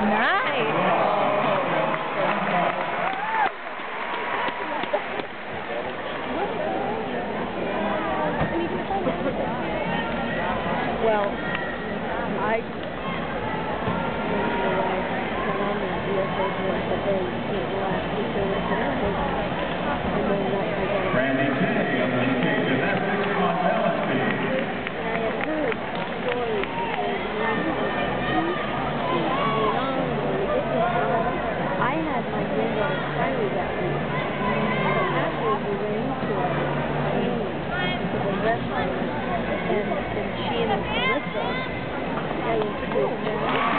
Nice. Well, I I'm going to do if there's like a thing to eat last week or whatever. Ai,